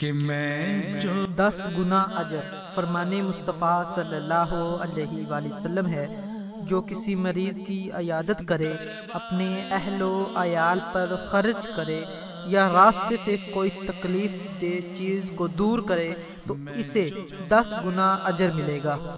कि मैं जो दस गुना अजर फरमाने मुस्तफ़ा सल्लल्लाहु अलैहि वसल्लम है, जो किसी मरीज़ की अयादत करे, अपने अहलो आयाल पर खर्च करे, या रास्ते से कोई तकलीफ़ दे चीज़ को दूर करे तो इसे दस गुना अजर मिलेगा।